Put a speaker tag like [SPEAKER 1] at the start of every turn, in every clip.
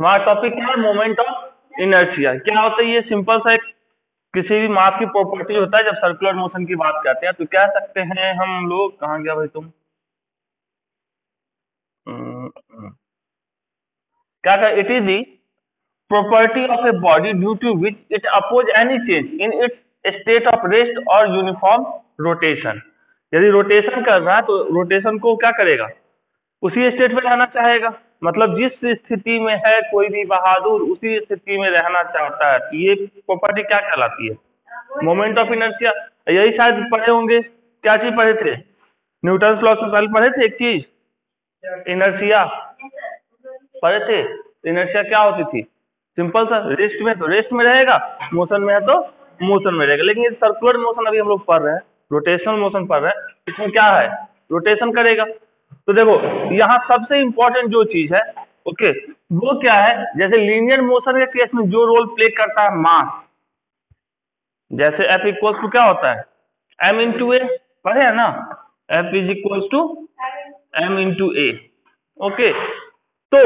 [SPEAKER 1] हमारा टॉपिक क्या है? मोमेंट ऑफ़ इनर्शिया क्या होता है? ये सिंपल सा एक किसी भी मास की प्रॉपर्टी होता है जब सर्कुलर मोशन की बात करते हैं तो कह सकते हैं हम लोग कहाँ गया भाई तुम? हम्म, क्या कहा it is the property of a body due to which it oppose any change in its state of rest और यूनिफॉर्म रोटेशन यदि रोटेशन कर रहा है तो रोटेशन को क्या करेगा? उसी स्टेट में रहना चाहेगा। मतलब जिस स्थिति में है, कोई भी बहादुर उसी स्थिति में रहना चाहता है। तो ये प्रॉपर्टी क्या कहलाती है? मोमेंट ऑफ़ इनर्सिया यही शायद पढ़े होंगे। क्या चीज़ पढ़े थे? न्यूटन पहले पढ़े थे एक चीज़? इनर्सिया पढ़े थे? इनर्सिया क्या होती थी? सिंपल सा। रेस्ट में तो रेस्ट में रहेगा। मोशन में है तो मोशन में रहेगा। लेकिन ये सर्कुलर मोशन अभी हम लोग पढ़ रहे हैं। रोटेशनल मोशन पढ़ रहे हैं। इसमें क्या है? रोटेशन करेगा। तो देखो, यहाँ सबसे इंपॉर्टेंट जो चीज़ है ओके वो क्या है? जैसे लीनियर मोशन के केस में जो रोल प्ले करता है मास जैसे एफ़ इक्वल्स टू क्या होता है? एम इंटू ए पढ़े है ना? F is equals to M into A okay तो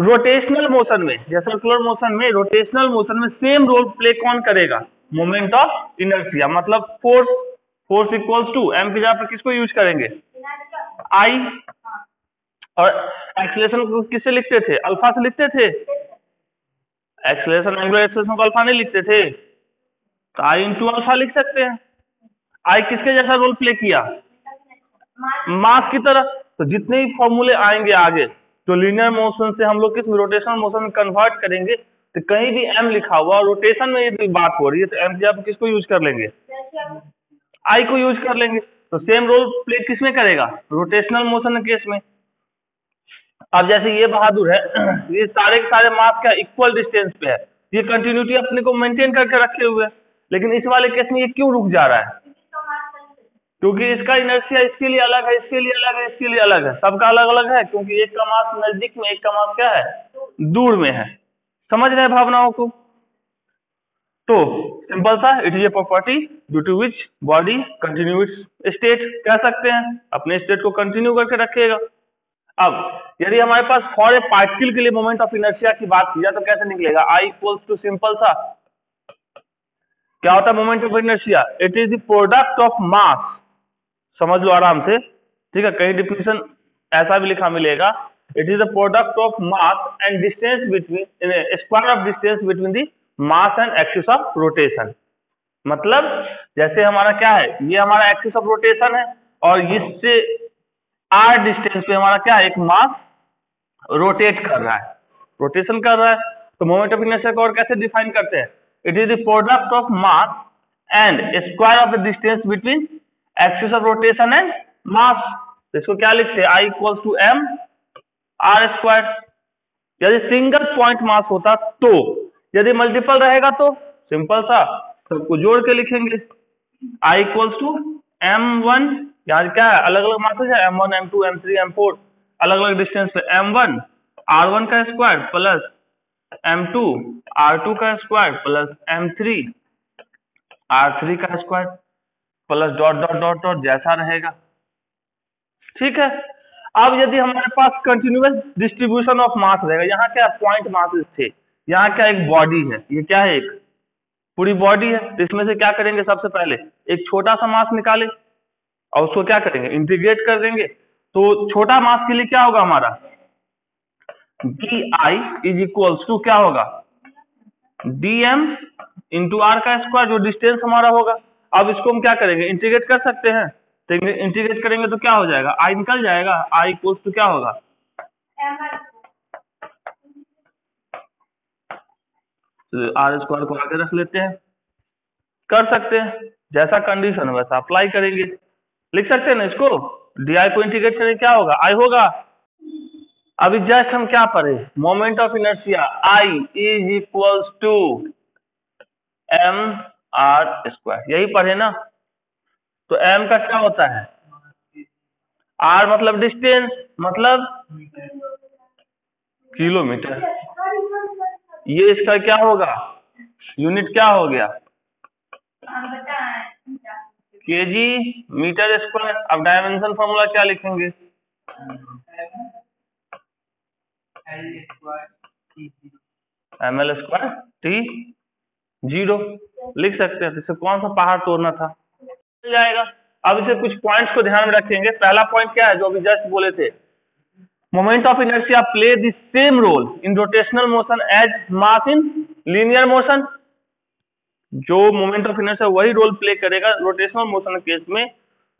[SPEAKER 1] रोटेशनल मोशन में या सर्कुलर मोशन में रोटेशनल मोशन में सेम रोल प्ले कौन करेगा? मोमेंट ऑफ़ इनर्सिया मतलब force force equals to M की जगह पर किसको यूज़ करेंगे? आई और एक्सलेशन को किससे लिखते थे? अल्फ़ा से लिखते थे? एक्सलेशन एंगुलर एक्सलेशन को अल्फ़ा नहीं लिखते थे। तो आई इंटू अल्फ़ा लिख सकते हैं। आई किसके जैसा रोल प्ले किया? मास की तरह। तो जितने ही फॉर्मूले आएँगे आगे तो लीनियर मोशन से हम लोग किस रोटेशनल मोशन में कन्वर्ट करेंगे तो कहीं भी एम लिखा हुआ रोटेशन में यदि बात हो रही है तो एम की आप किसको यूज़ कर लेंगे? आई को यूज़ कर लेंगे। तो सेम रोल प्ले किसमें करेगा? रोटेशनल मोशन केस में। अब जैसे ये बहादुर है, ये सारे के सारे मास का इक्वल डिस्टेंस पे है। ये कंटिन्यूटी अपने को मेंटेन करके रखे हुए है। लेकिन इस वाले केस में ये क्यों रुक जा रहा है? क्योंकि इसका इनर्सिया इसके लिए अलग है, इसके लिए अलग है, इसके लिए अलग है। सबका अलग अलग है, क्योंकि एक का मास नज़दीक में, एक का मास क्या है? दूर में है। समझ रहे भावनाओं को? तो सिंपल सा it is a property due to which body continue its state कह सकते हैं। अपने स्टेट को कंटिन्यू करके रखेगा अब, यदि हमारे पास फॉर ए पार्टिकल के लिए मोमेंट ऑफ़ इनर्सिया की बात की जाए तो कैसे निकलेगा? आई इक्वल्स टू सिंपल सा। क्या होता है moment of inertia it is the product of mass समझ लो आराम से। ठीक है, कहीं डिफिनेशन ऐसा भी लिखा मिलेगा। It is the product of mass and distance between square of distance between the mass and axis of rotation मतलब जैसे हमारा क्या है? ये हमारा एक्सिस ऑफ़ रोटेशन है, और इससे आर डिस्टेंस पे हमारा क्या है? एक मास रोटेट कर रहा है। रोटेशन कर रहा है। तो मोमेंट ऑफ़ इनर्शिया को और कैसे डिफाइन करते हैं? It is the product of mass and square of the distance between axis of rotation and mass इसको क्या लिखते हैं? I equal to M R square यदि सिंगल पॉइंट मास होता तो यदि मल्टीपल रहेगा तो सिंपल सा सबको जोड़ के लिखेंगे। I equals to M one यहाँ क्या है? अलग अलग मास है M one M two M three M four अलग अलग डिस्टेंस पे एम वन आर वन का square plus M two R two का square plus M three R three का square plus dot dot dot dot जैसा रहेगा। ठीक है? अब यदि हमारे पास कंटिन्यूस डिस्ट्रीब्यूशन ऑफ़ मास रहेगा, यहाँ क्या पॉइंट मासेस थे? यहाँ क्या एक बॉडी है? ये क्या है एक? पूरी बॉडी है? तो इसमें से क्या करेंगे सबसे पहले? एक छोटा सा मास निकाले और उसको क्या करेंगे? इंटीग्रेट कर देंगे। तो छोटा मास के लिए क्या होगा हमारा? D I is equals to क्या होगा? डी एम इंटू आर का स्क्वायर जो डिस्टेंस हमारा होगा। अब इसको हम क्या करेंगे? इंटीग्रेट कर सकते हैं। तो इंटीग्रेट करेंगे तो क्या हो जाएगा? आई निकल जाएगा। आई इक्वल्स टू क्या होगा? आर तो स्क्वायर को आगे रख लेते हैं। कर सकते हैं जैसा कंडीशन है वैसा अप्लाई करेंगे। लिख सकते हैं ना इसको? डी आई को इंटीग्रेट करेंगे क्या होगा? आई होगा। अभी जस्ट हम क्या पढ़े? Moment of inertia I is equals to M R square यही पढ़े ना? तो एम का क्या होता है? आर मतलब डिस्टेंस मतलब किलोमीटर ये इसका क्या होगा? यूनिट क्या हो गया? K G metre. स्क्वायर अब डायमेंशन फॉर्मूला क्या लिखेंगे? M L square T zero लिख सकते हैं तो इसे कौन सा पहाड़ तोड़ना था? मिल जाएगा। अब इसे कुछ पॉइंट्स को ध्यान में रखेंगे। पहला पॉइंट क्या है जो अभी जस्ट बोले थे? Moment of inertia play the same role in rotational motion as mass in linear motion जो मोमेंट ऑफ़ इनर्शिया वही रोल प्ले करेगा रोटेशनल मोशन केस में।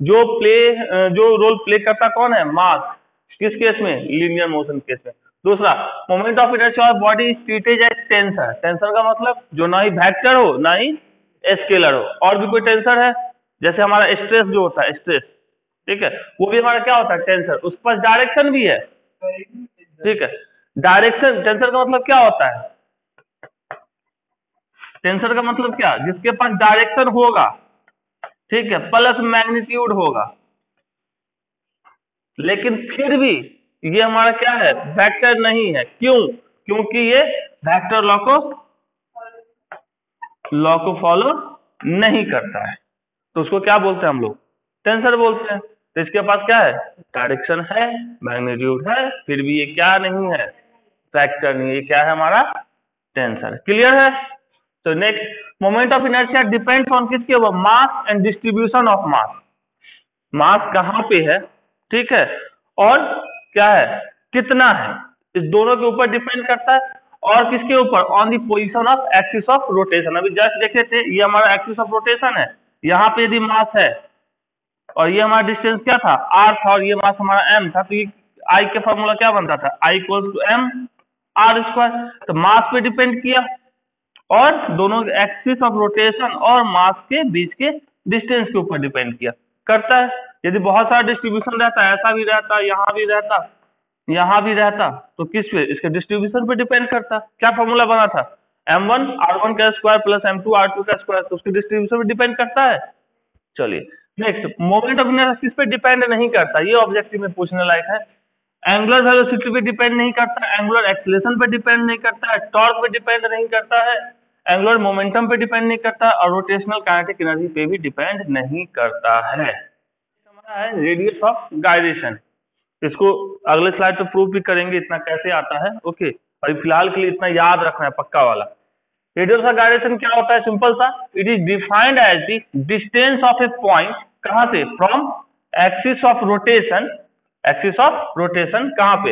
[SPEAKER 1] जो प्ले जो रोल प्ले करता कौन है? मास किस केस में? लीनियर मोशन केस में। दूसरा moment of inertia of body treated as tensor tensor का मतलब जो ना ही वेक्टर हो, ना ही स्केलर हो, और भी कोई टेंसर है? जैसे हमारा स्ट्रेस जो होता है स्ट्रेस ठीक है? वो भी हमारा क्या होता है? टेंसर उस पर डायरेक्शन भी है। ठीक है। डायरेक्शन टेंसर का मतलब क्या होता है? टेंसर का मतलब क्या? जिसके पास डायरेक्शन होगा, ठीक है प्लस मैग्नीट्यूड होगा। लेकिन फिर भी ये हमारा क्या है? वेक्टर नहीं है। क्यों? क्योंकि ये वेक्टर लॉ को लॉ को फॉलो नहीं करता है। तो उसको क्या बोलते हैं हम लोग? टेंसर बोलते हैं। तो इसके पास क्या है? डायरेक्शन है मैग्नीट्यूड है, फिर भी ये क्या नहीं है? फैक्टर नहीं ये क्या है हमारा? टेंसर क्लियर है? तो next moment of inertia depends on किसके? ऊपर mass and distribution of mass mass कहाँ पे है? ठीक है? और क्या है? कितना है? इस दोनों के ऊपर डिपेंड करता है। और किसके ऊपर? On the position of axis of rotation अभी जस्ट देखे थे ये हमारा एक्सिस ऑफ़ रोटेशन है। यहाँ पे यदि मास है और ये हमारा डिस्टेंस क्या था? आर था और ये मास हमारा एम था तो ये आई के फॉर्मूला क्या बनता था? I equal to M R square तो मास पे डिपेंड किया और दोनों एक्सिस ऑफ़ रोटेशन और मास के बीच के डिस्टेंस के ऊपर डिपेंड किया। करता है। यदि बहुत सारा डिस्ट्रीब्यूशन रहता ऐसा भी रहता, यहाँ भी रहता, यहाँ भी रहता तो किस पे? इसके डिस्ट्रीब्यूशन पे डिपेंड करता। क्या फॉर्मूला बना था? एम वन आर वन का square plus M two R two का स्क्वायर तो उसके डिस्ट्रीब्यूशन पे डिपेंड करता है। चलिए। नेक्स्ट मोमेंट ऑफ़ इनर्शिया किस पे डिपेंड नहीं करता। ये ऑब्जेक्टिव में पूछने लायक है। एंगुलर वेलोसिटी पे डिपेंड नहीं करता। एंगुलर एक्सलेशन पे डिपेंड नहीं करता। टॉर्क पे डिपेंड नहीं करता है। एंगुलर मोमेंटम पे डिपेंड नहीं करता। और रोटेशनल काइनेटिक एनर्जी पे भी डिपेंड नहीं करता है। है रेडियस ऑफ़ गायरेशन इसको अगले स्लाइड पे प्रूव भी करेंगे, इतना कैसे आता है। ओके और फ़िलहाल के लिए इतना याद रखना है, पक्का वाला। रेडियस ऑफ़ गायरेशन क्या होता है? सिंपल सा। It is defined as the distance of a point कहाँ से? From axis of rotation axis of rotation कहाँ पे?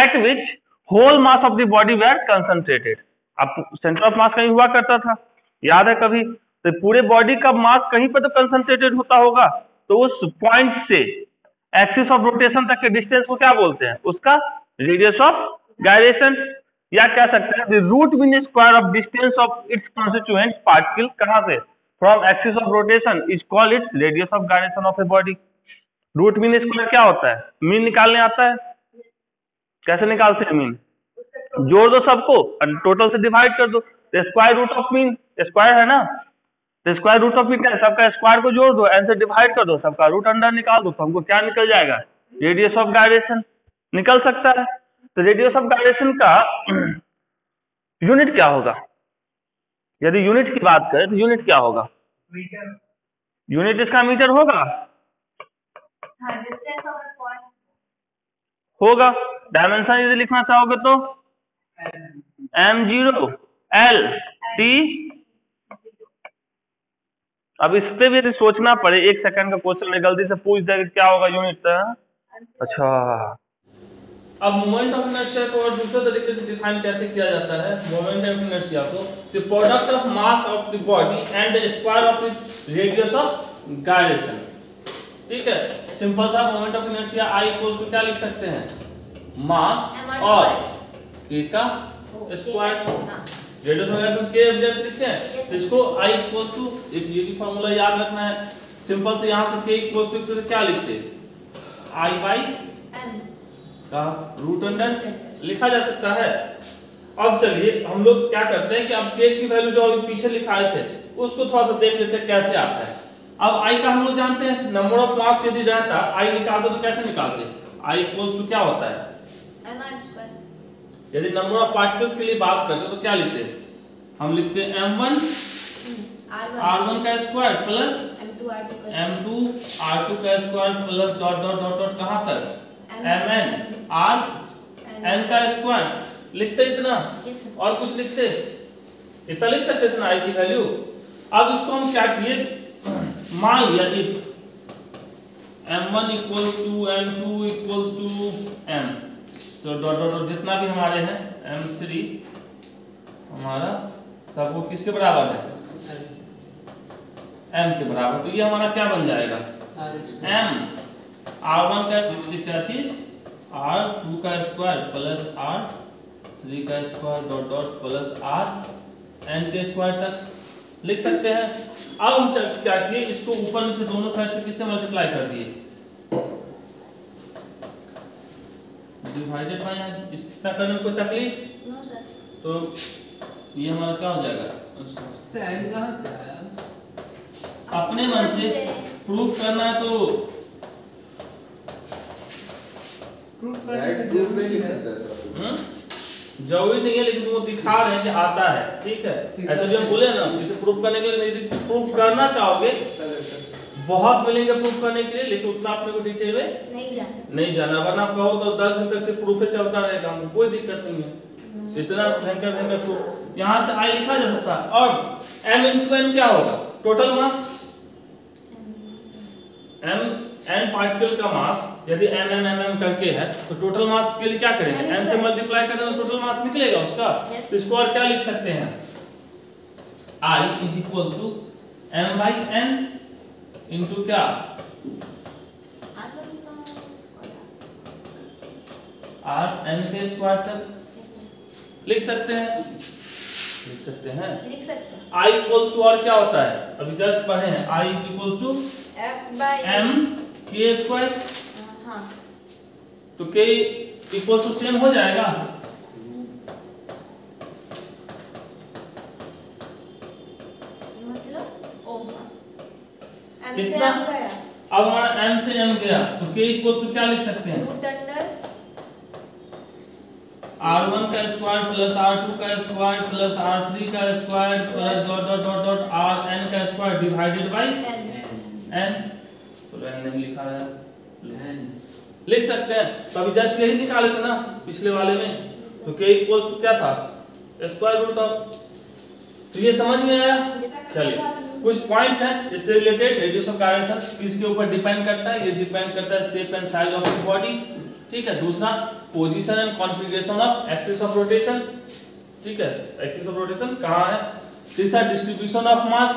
[SPEAKER 1] At which whole mass of the body were concentrated अब सेंटर ऑफ़ मास कहीं हुआ करता था। याद है कभी? तो पूरे बॉडी का मास कहीं पर तो कंसंट्रेटेड होता होगा। तो उस पॉइंट से एक्सिस ऑफ़ रोटेशन तक के डिस्टेंस को क्या बोलते हैं? उसका रेडियस ऑफ़ गायरेशन या कह सकते हैं root mean square of distance of its constituent particle कहाँ से? From axis of rotation is call its radius of gyration of a body root mean square क्या होता है? मीन निकालने आता है। कैसे निकालते हैं मीन जोड़ दो सबको टोटल से डिवाइड कर दो। Square root of mean square है ना? तो स्क्वायर रूट ऑफ़ मीन क्या है? सबका स्क्वायर को जोड़ दो एन से डिवाइड कर दो। सबका रूट अंडर निकाल दो तो हमको क्या निकल जाएगा? रेडियस ऑफ़ गायरेशन निकल सकता है। तो रेडियस ऑफ़ गायरेशन का यूनिट क्या होगा? यदि यूनिट की बात करें तो यूनिट क्या होगा? मीटर। यूनिट इसका मीटर होगा? होगा। डायमेंशन यदि लिखना चाहोगे तो? एम ज़ीरो एल टी अब इस पे भी यदि सोचना पड़े एक सेकंड का क्वेश्चन में गलती से पूछ दे क्या होगा यूनिट? अच्छा। अब मोमेंट ऑफ़ इनर्शिया को और दूसरे तरीके से डिफाइन कैसे किया जाता है? मोमेंट ऑफ़ इनर्शिया को। The product of mass of the body and the square of its radius of gyration ठीक है? सिंपल सा moment of inertia I equals to क्या लिख सकते हैं? मास और के का स्क्वायर रेडियस ऑफ़ गायरेशन के एफ़ जस्ट लिखे हैं। इसको आई इक्वल्स टू एक ये भी फार्मूला याद रखना है। सिंपल से यहाँ से के इक्वल्स टू क्या लिखते? हैं आई बाई का रूट अंडर लिखा जा सकता है। अब चलिए हम लोग क्या करते हैं कि अब के की वैल्यू जो अभी पीछे लिखाए थे उसको थोड़ा सा देख लेते हैं कैसे आता है। अब आई का हम लोग जानते हैं नंबर ऑफ़ मास यदि रहता आई निकालते तो कैसे निकालते? आई इक्वल्स टू क्या होता है? यदि नंबर ऑफ़ पार्टिकल्स के लिए बात करते तो क्या लिखते हम लिखते हैं एम वन आर वन का square plus M two R two का square plus dot dot dot dot कहाँ तक? एम एन आर एन का स्क्वायर लिखते इतना? और कुछ लिखते? इतना लिख सकते थे ना आई की वैल्यू अब इसको हम क्या किए? मान लिया if m1 one equals to M two equals to M तो डॉट डॉट डॉट जितना भी हमारे हैं एम थ्री हमारा सब वो किसके बराबर है? एम के बराबर। तो ये हमारा क्या बन जाएगा? M r1 का क्या चीज़ r2 का स्क्वायर प्लस r3 का square dot dot plus r n के स्क्वायर तक लिख सकते हैं। अब हम क्या किए इसको ऊपर नीचे दोनों साइड से किससे मल्टीप्लाई कर दिए? डिवाइडेड बाय इस इतना करने में कोई तकलीफ़?
[SPEAKER 2] No, sir.
[SPEAKER 1] तो ये हमारा क्या हो जाएगा? अपने मन से प्रूफ करना है तो
[SPEAKER 3] डायरेक्ट प्रूफ नहीं लिख सकता है सर
[SPEAKER 1] हम्म? ज़रूरी नहीं है लेकिन वो दिखा रहे हैं कि आता है ठीक है? ऐसे जो हम बोले ना इसे प्रूफ करने के लिए नहीं प्रूफ करना चाहोगे बहुत मिलेंगे प्रूफ करने के लिए लेकिन उतना अपने को डिटेल में
[SPEAKER 2] नहीं जानते
[SPEAKER 1] नहीं जाना। वरना कहो तो दस दिन तक से प्रूफ ही चलता रहेगा हमको कोई दिक्कत नहीं है। इतना भयंकर भयंकर प्रूफ यहाँ से आई लिखा जा सकता है। और एम इंटू एन क्या होगा? Total mass M N particle का मास यदि एम एम एम एम करके है तो टोटल मास के लिए क्या करेंगे? एन से मल्टीप्लाई करें तो टोटल मास निकलेगा उसका. तो इसको और क्या लिख सकते हैं? I is equals to M by N into क्या? आर एन के स्क्वायर तक। लिख सकते हैं? लिख सकते हैं।
[SPEAKER 2] लिख सकते हैं।
[SPEAKER 1] आई इक्वल्स टू और क्या होता है? अभी जस्ट पढ़े हैं। I is equals to M के स्क्वायर
[SPEAKER 2] हाँ।
[SPEAKER 1] तो के इक्वल्स टू सेम हो जाएगा।
[SPEAKER 2] मतलब ओ हाँ। M
[SPEAKER 1] कितना? अब हमारा एम से एम गया। तो के इक्वल्स टू क्या लिख सकते हैं? आर वन का स्क्वायर प्लस आर टू का स्क्वायर प्लस आर थ्री का square plus dot dot dot dot R N का square divided by
[SPEAKER 2] N
[SPEAKER 1] N चलो एन नहीं लिखा है। लिख सकते हैं। तो अभी जस्ट यही निकाले थे ना, पिछले वाले में। तो के इक्वल्स टू क्या था? स्क्वायर रूट ऑफ़ तो ये समझ में आया? चलिए। कुछ पॉइंट्स हैं, इससे रिलेटेड ऑफ़ गायरेशन किसके ऊपर डिपेंड करता है? ये डिपेंड करता है shape and size of body ठीक है, दूसरा position and configuration of axis of rotation ठीक है एक्सिस ऑफ़ रोटेशन कहाँ है? तीसरा डिस्ट्रीब्यूशन ऑफ़ मास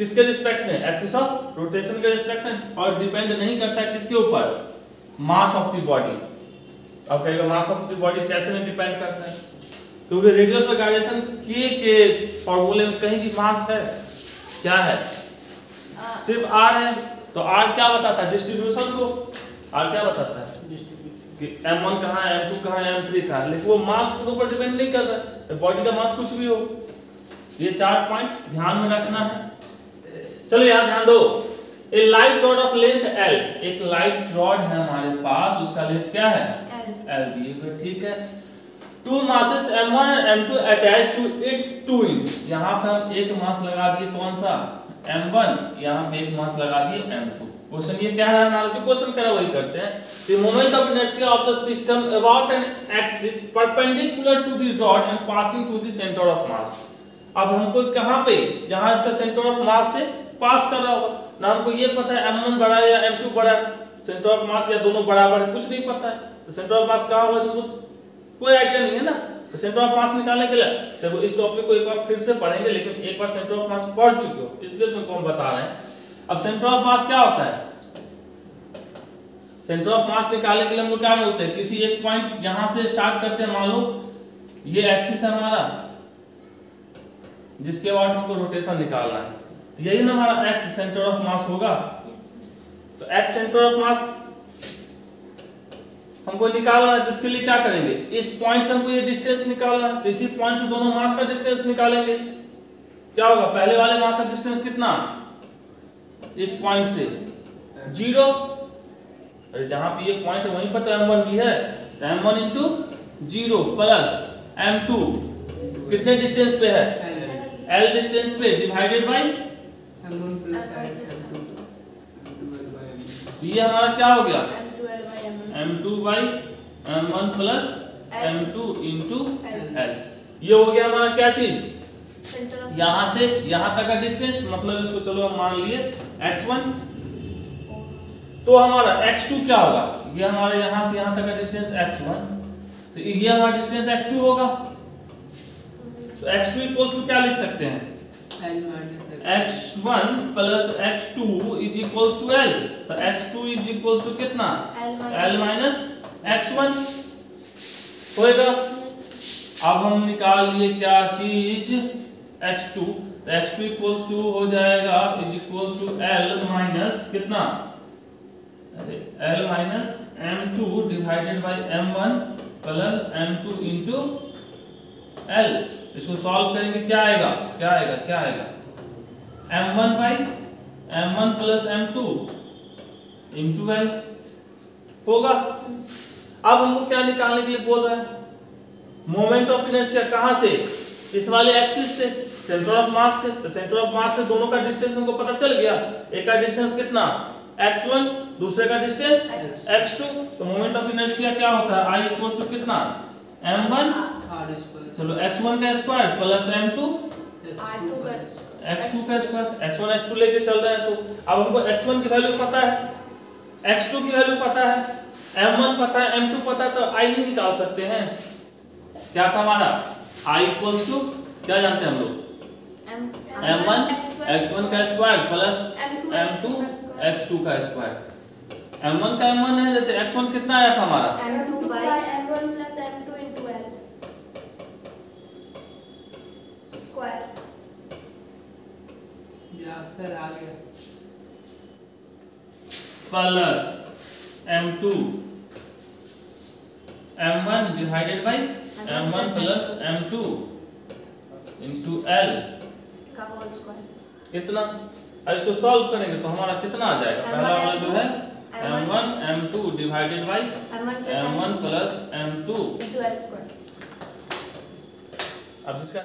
[SPEAKER 1] किसके रिस्पेक्ट में? एक्सिस ऑफ़ रोटेशन के रिस्पेक्ट में? और डिपेंड नहीं करता है किसके ऊपर? मास ऑफ़ द बॉडी अब कहेगा मास ऑफ़ द बॉडी कैसे में डिपेंड करता है? क्योंकि रेडियस ऑफ़ गायरेशन के के फॉर्मूले में कहीं भी मास है क्या है? सिर्फ़ आर है तो आर क्या बताता है? डिस्ट्रीब्यूशन को? आर क्या बताता है? कि m1 कहाँ है m2 कहाँ है m3 कहाँ है? लेकिन वो मास के ऊपर डिपेंड नहीं कर रहा है। बॉडी का मास कुछ भी हो। ये चार पॉइंट्स ध्यान में रखना है। चलो यहाँ ध्यान दो। A light rod of length l. एक लाइट रॉड है हमारे पास उसका लेंथ क्या है?
[SPEAKER 2] L.
[SPEAKER 1] L दिए हुए ठीक है। टू मासेस m1 और m2 attach to it's twin यहाँ पे हम एक मास लगा दिए कौन सा? M1 यहाँ पे एक मास लगा दिए m2 क्वेश्चन ये क्या है? हमारा जो क्वेश्चन करा वही करते हैं। The moment of inertia of the system about an axis perpendicular to the rod and passing through the center of mass. अब हमको कहाँ पे? जहाँ इसका सेंटर ऑफ़ मास से पास कर रहा होगा। ना हमको ये पता है m1 बड़ा है या m2 बड़ा है। सेंटर ऑफ़ मास या दोनों बराबर है, कुछ नहीं पता है। तो सेंटर ऑफ़ मास कहाँ होगा? तुमको कोई आइडिया नहीं है ना। तो सेंटर ऑफ़ मास निकालने के लिए। देखो, इस टॉपिक को एक बार फिर से पढ़ेंगे, लेकिन एक बार सेंटर ऑफ़ मास पढ़ चुके हो। इसलिए तुमको हम बता रहे हैं। अब सेंटर ऑफ़ मास क्या होता है? सेंटर ऑफ़ मास निकालने के लिए हम लोग क्या बोलते हैं? किसी एक पॉइंट यहाँ से स्टार्ट करते हैं, मान लो। ये एक्सिस है हमारा, जिसके बाद हमको रोटेशन निकालना है। यही ना हमारा एक्स सेंटर ऑफ़ मास होगा?
[SPEAKER 2] Yes
[SPEAKER 1] तो एक्स सेंटर ऑफ़ मास हमको निकालना है जिसके लिए क्या करेंगे? इस पॉइंट से हमको ये डिस्टेंस निकालना है तो इसी पॉइंट से दोनों मास का डिस्टेंस निकालेंगे। क्या होगा? पहले वाले मास का डिस्टेंस कितना? इस पॉइंट से। ज़ीरो अरे जहाँ पे ये पॉइंट है वहीं पर तो m1 भी है। तो m1 into zero plus m2 कितने डिस्टेंस पे है? L. डिस्टेंस पे डिवाइडेड बाई तो ये हमारा क्या हो गया?
[SPEAKER 2] M2 L by M1
[SPEAKER 1] m2 by m1 plus m2 into L ये हो गया हमारा क्या चीज़? यहाँ से यहाँ तक का डिस्टेंस मतलब इसको चलो हम मान लिए x1 तो हमारा x2 क्या होगा? ये हमारा यहाँ से यहाँ तक का डिस्टेंस x1 तो ये हमारा डिस्टेंस x2 होगा। तो x2 इक्वल्स टू क्या लिख सकते हैं?
[SPEAKER 4] X.
[SPEAKER 1] x1 plus x2 is equals to l. तो x2 इज़ इक्वल्स टू कितना?
[SPEAKER 5] L
[SPEAKER 1] l माइनस x1 होएगा? अब हम निकाल लिए क्या चीज़? X2 तो x2 इक्वल्स टू हो जाएगा is equals to l minus कितना? अरे l minus m2 divided by m1 plus m2 into l. इसको सॉल्व करेंगे, क्या आएगा? क्या आएगा? क्या आएगा? M1 bye m1 plus m2 into l होगा। अब हमको क्या निकालने के लिए बोल रहा है? मोमेंट ऑफ़ इनर्शिया कहाँ से? इस वाले एक्सिस से सेंटर ऑफ़ मास से। तो सेंटर ऑफ़ मास से दोनों का डिस्टेंस हमको पता चल गया। एक का डिस्टेंस कितना? X1 दूसरे का डिस्टेंस x2 तो मोमेंट ऑफ़ इनर्शिया क्या होता है? I इक्वल्स टू कितना? M1
[SPEAKER 4] R square.
[SPEAKER 1] चलो x1 का square plus m2
[SPEAKER 4] X
[SPEAKER 5] R two
[SPEAKER 4] square.
[SPEAKER 5] का
[SPEAKER 1] x2 का स्क्वायर x1 x2 लेके चल रहे हैं तो। अब हमको x1 की वैल्यू पता है। X2 की वैल्यू पता है। M1 पता है m2 पता है तो i भी निकाल सकते हैं। क्या था हमारा? I इक्वल्स टू क्या जानते हैं हम लोग? M1 x1 का स्क्वायर प्लस m2 x2 का स्क्वायर m1 का m1 है जैसे x1 कितना आया था हमारा?
[SPEAKER 5] M2
[SPEAKER 6] M1 M2 into L
[SPEAKER 4] ये आंसर आ गया
[SPEAKER 1] plus m2 m1 divided by m1 plus m2 into l.
[SPEAKER 5] का होल स्क्वायर
[SPEAKER 1] इतना अब इसको सॉल्व करेंगे तो हमारा कितना आ जाएगा?
[SPEAKER 5] M1,
[SPEAKER 1] पहला वाला जो है
[SPEAKER 5] M1,
[SPEAKER 1] m1 m2 divided by
[SPEAKER 5] M1 plus
[SPEAKER 1] m1
[SPEAKER 5] M2
[SPEAKER 1] plus m2
[SPEAKER 5] into L square.
[SPEAKER 1] अब जिसका